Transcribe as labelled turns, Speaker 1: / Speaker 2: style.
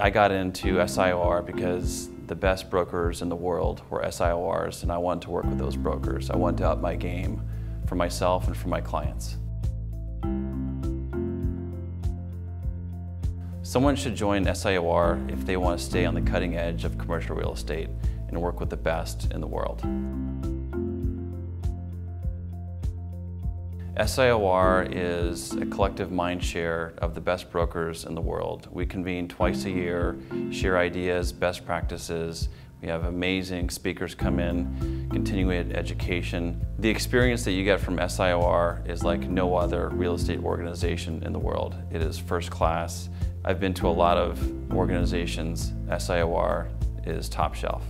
Speaker 1: I got into SIOR because the best brokers in the world were SIORs and I wanted to work with those brokers. I wanted to up my game for myself and for my clients. Someone should join SIOR if they want to stay on the cutting edge of commercial real estate and work with the best in the world. SIOR is a collective mind share of the best brokers in the world. We convene twice a year, share ideas, best practices. We have amazing speakers come in, continuing education. The experience that you get from SIOR is like no other real estate organization in the world. It is first class. I've been to a lot of organizations. SIOR is top shelf.